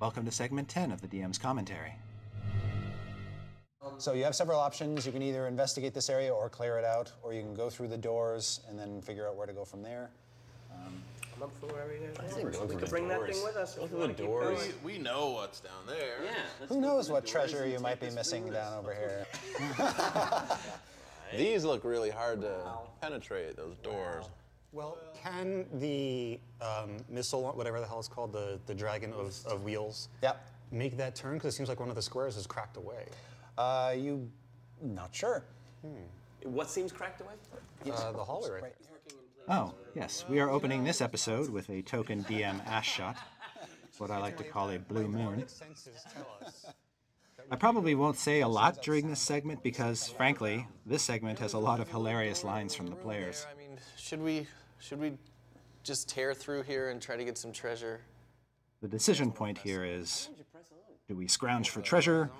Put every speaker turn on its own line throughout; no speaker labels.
Welcome to segment 10 of the DM's commentary.
So you have several options. You can either investigate this area or clear it out, or you can go through the doors and then figure out where to go from there.
Um, I'm up for whatever you guys
think
want. We
through
could
the
bring that thing with us if
Going through the doors.
We, we know what's down there.
Yeah.
Who knows what treasure you might be missing
through
down over here.
These look really hard to penetrate, those doors.
Well, can the um, missile, whatever the hell it's called, the, the dragon of, of wheels,
Yep.
make that turn? Because it seems like one of the squares is cracked away.
Uh, you, not sure.
What seems cracked away?
Uh, the hallway right,
Right.
there.
Oh, yes, we are opening this episode with a token DM ash shot, what I like to call a blue moon.
Senses tell us.
I probably won't say a lot during this segment because, frankly, this segment has a lot of hilarious lines from the players.
I mean, should we should we just tear through here and try to get some treasure?
The decision point here is do we scrounge for treasure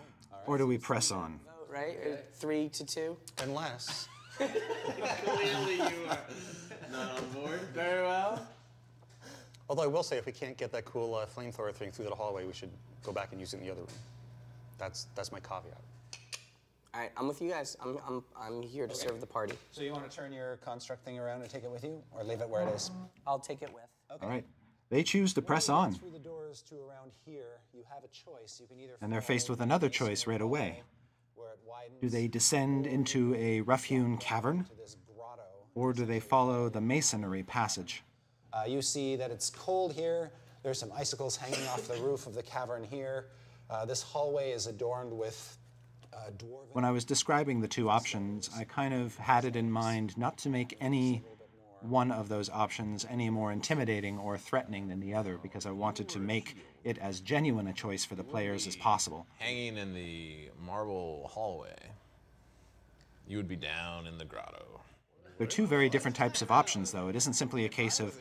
or do we press on?
Right? Three to two.
Unless,
Clearly, you are not on board. Very well.
although I will say, if we can't get that cool uh, flamethrower thing through the hallway, we should go back and use it in the other room. That's, that's my caveat.
All right, I'm with you guys. I'm, I'm, I'm here to serve the party.
So you want to turn your construct thing around and take it with you, or leave it where it is?
I'll take it with.
Okay.
All right. They choose to press on,
Through the doors to around here, you have a choice. You can either.
and they're
follow
faced with
the
another
masonry
choice right away.
Where it widens
Do they descend into a rough hewn cavern
to this grotto.
or do they follow the masonry passage?
Uh, you see that it's cold here. There's some icicles hanging off the roof of the cavern here. Uh, this hallway is adorned with uh, dwarven.
When I was describing the two options, I kind of had it in mind not to make any one of those options any more intimidating or threatening than the other because I wanted to make it as genuine a choice for the players as possible.
Hanging in the marble hallway, you would be down in the grotto.
They're two very different types of options, though. It isn't simply a case of,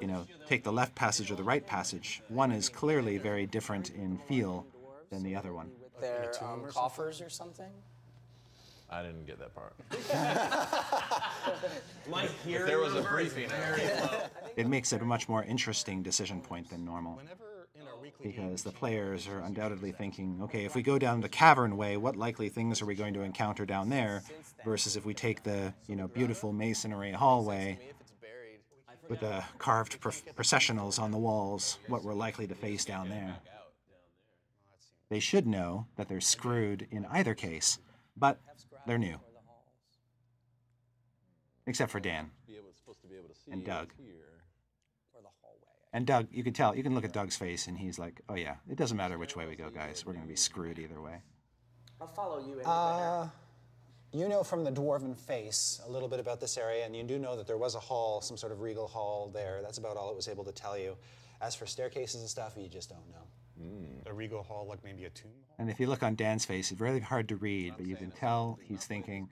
you know, take the left passage or the right passage. One is clearly very different in feel than the other one.
With Their um, coffers or something.
I didn't get that part.
My hearing
If there was a briefing,
very.
It makes it a much more interesting decision point than normal.
Whenever in our weekly
because the players are undoubtedly thinking, okay, if we go down the cavern way, what likely things are we going to encounter down there? Versus if we take the, you know, beautiful masonry hallway
If it's buried,
with the carved pro- processionals on the walls, what we're likely to face down there. They should know that they're screwed in either case, but they're new. Except for Dan
Be able, supposed to be able to see
and Doug.
here.
Or the hallway.
And Doug, you can tell, you can look at Doug's face, and he's like, "Oh yeah, it doesn't matter which way we go, guys. We're going to be screwed either way."
I'll follow you.
Uh, you know from the dwarven face a little bit about this area, and you do know that there was a hall, some sort of regal hall there. That's about all it was able to tell you. As for staircases and stuff, you just don't know.
A regal hall, like maybe a tomb hall.
And if you look on Dan's face, it's really hard to read, but you can tell he's thinking,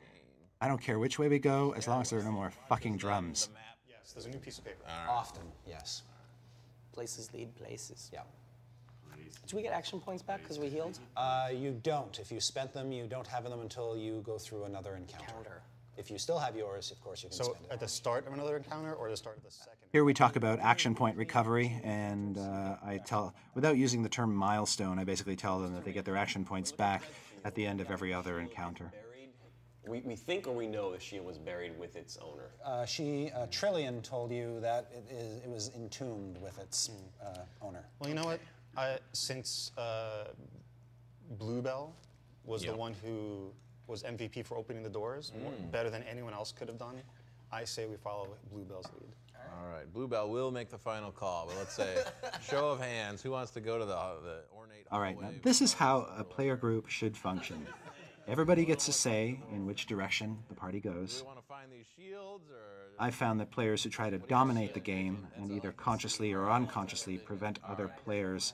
I don't care which way we go, as long as there are no more fucking drums.
Yes, there's a new piece of paper.
Often, yes.
Places lead places.
Yeah.
Do we get action points back because we healed?
Uh, you don't. If you spent them, you don't have them until you go through another encounter.
Counter.
If you still have yours, of course, you can
So
spend it.
at the start of another encounter or the start of the second?
Here we talk about action point recovery, and uh, I tell, without using the term milestone, I basically tell them that they get their action points back at the end of every other encounter.
we, we think or we know the shield was buried with its owner.
Uh, she, uh, Trillian, told you that it, is, it was entombed with its uh, owner.
Well, you know what? I, since uh, Bluebell was
Yep.
the one who was MVP for opening the doors, more- mm. better than anyone else could have done, I say we follow Bluebell's lead.
All right, Bluebell will make the final call, but let's say, show of hands, who wants to go to the, the ornate
All right, now this is how a player group should function. Everybody gets a say in which direction the party goes.
we want to find these shields, or?
I've found that players who try to dominate the game and either consciously or unconsciously prevent other players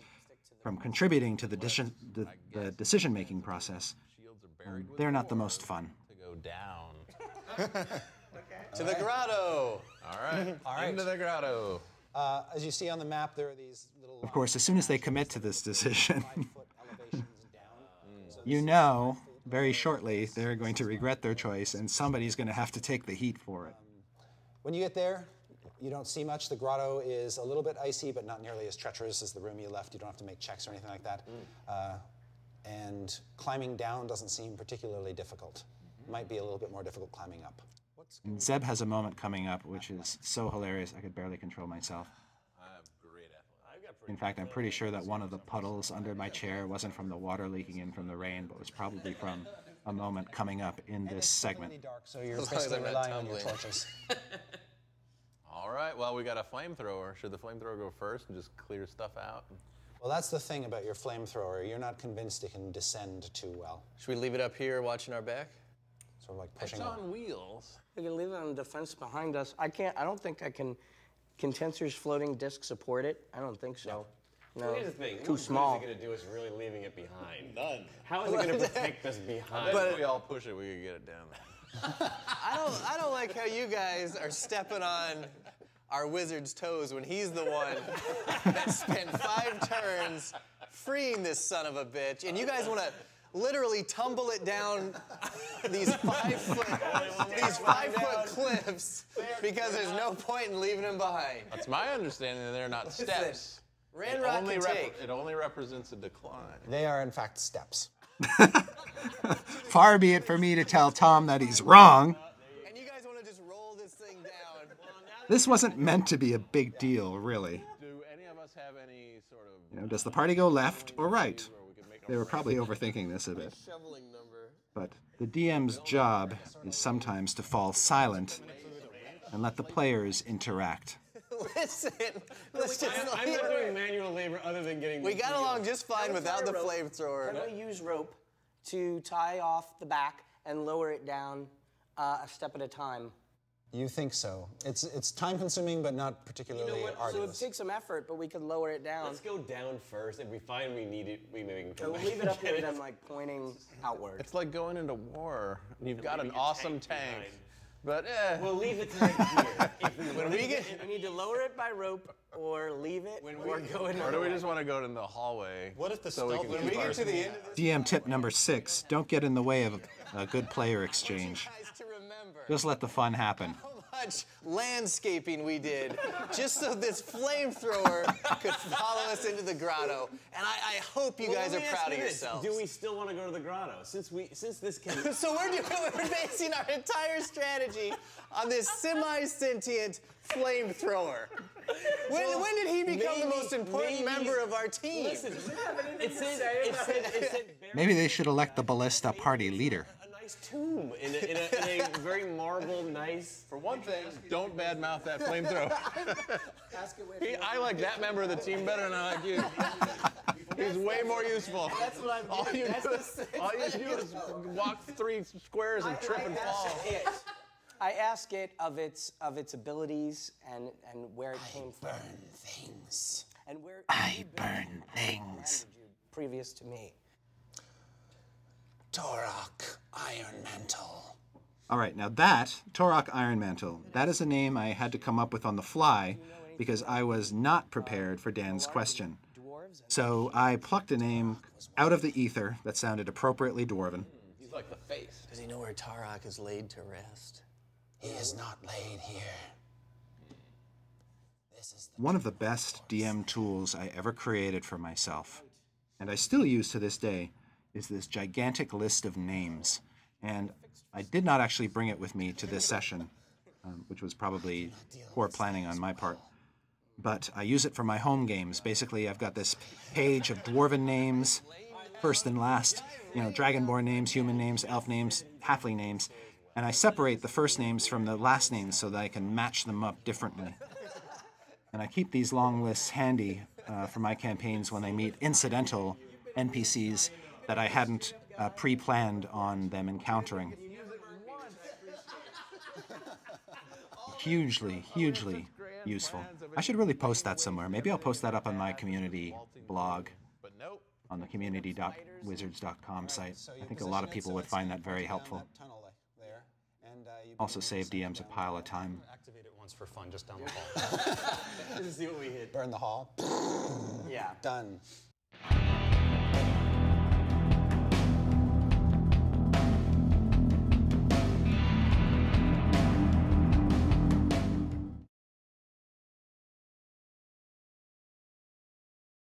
from contributing to the, decision, the, the decision-making process,
shields are buried with
they're not the most fun.
to go down?
To the grotto!
All right,
right.
into the grotto.
Uh, as you see on the map, there are these little.
Of course, as soon as they commit to this decision,
foot elevations down. So
you know very shortly they're going to regret their choice and somebody's going to have to take the heat for it.
When you get there, You don't see much. The grotto is a little bit icy, but not nearly as treacherous as the room you left. You don't have to make checks or anything like that. Uh, and climbing down doesn't seem particularly difficult. Mm-hmm. Might be a little bit more difficult climbing up.
And Zeb has a moment coming up which is so hilarious I could barely control myself.
I have great athletics.
In fact, I'm pretty sure that one of the puddles under my chair wasn't from the water leaking in from the rain, but was probably from a moment coming up in this segment.
Dark, so you're
As long as
basically
I'm
relying on your torches.
All right, well, we got a flamethrower. Should the flamethrower go first and just clear stuff out?
Well, that's the thing about your flamethrower. You're not convinced it can descend too well.
Should we leave it up here watching our back?
Sort of like
It's
pushing.
on wheels.
We can leave it on defense behind us. I can't. I don't think I can. Can Tenser's floating disc support it? I don't think so. No,
Here's the thing.
too
what
small.
good is it going to do us really leaving it behind? None. How is it going to protect us behind?
But if we all push it, we could get it down there.
I don't, I don't like how you guys are stepping on our wizard's toes when he's the one that spent five turns freeing this son of a bitch, and you guys want to literally tumble it down these five foot, these five foot cliffs because there's no point in leaving him behind.
That's my understanding that they're not steps. It
Ranrock
only, rep-
take.
it only represents a decline.
They are, in fact, steps.
Far be it for me to tell Tom that he's wrong.
And you guys want to just roll this thing down.
This wasn't meant to be a big deal, really.
Do any of us have any sort of
You know, does the party go left or right?
where we could make
They were probably overthinking this a bit. But the DM's job is sometimes to fall silent and let the players interact.
Listen, listen.
I'm not doing manual labor other than getting.
We got along just fine without the
rope.
flamethrower.
Can we use rope to tie off the back and lower it down uh, a step at a time?
You think so? It's it's time consuming, but not particularly
what? So
So it
arduous.
takes some effort, but we could lower it down.
Let's go down first. If we find we need it, we maybe can
So
come
we'll
back.
leave it up here and then like pointing outward.
It's like going into war. and You've got
leaving
an
your
awesome
tank
tank,
behind.
but eh.
We'll leave the tank here. If we
When we get,
We need to lower it by rope or leave it or go in.
or do we just want to go in the hallway?
What if the
so we
stealth
can
when
keep
we get to the end of
DM tip number six don't get in the way of a good player exchange.
Guys
Just let the fun happen.
how much landscaping we did just so this flamethrower could follow us into the grotto. And I, I hope you guys are proud of yourselves.
Do we still want to go to the grotto? Since we, since this can.
So we're, doing, we're basing our entire strategy on this semi-sentient flamethrower. When, when did he become the most important
maybe-
member of our team?
Listen, it said, it said, it said
Maybe they should elect the ballista party leader.
A tomb in a, in a, in a very marble, nice.
For one thing, don't badmouth that flamethrower. He- I like that member of the team better than I like you. He's way more useful. That's what I'm all you, do is, all you do is walk three squares and trip and fall.
It. I ask it of its of its abilities and and where it came from
things.
and where
I burn things.
previous to me.
Torok Iron Mantle.
All right, now that, Torok Iron Mantle, that is a name I had to come up with on the fly because I was not prepared for Dan's question. So I plucked a name out of the ether that sounded appropriately dwarven.
He's like the face.
Does he know where Tarok is laid to rest?
He is not laid here. This is the
One of the best DM tools I ever created for myself, and I still use to this day, is this gigantic list of names. And I did not actually bring it with me to this session, um, which was probably poor planning on my part. But I use it for my home games. Basically, I've got this page of dwarven names, first and last, you know, dragonborn names, human names, elf names, halfling names, and I separate the first names from the last names so that I can match them up differently. And I keep these long lists handy uh, for my campaigns when they meet incidental NPCs that I hadn't uh, pre planned on them encountering. Hugely, hugely useful. I should really post that somewhere. Maybe I'll post that up on my community blog on the community.wizards.com site. I think a lot of people would find that very helpful.
that tunnel there, and, you
Also save DMs a pile of time.
activate it once for fun, just down the hall.
See what we hit.
Burn the hall.
Yeah.
Done.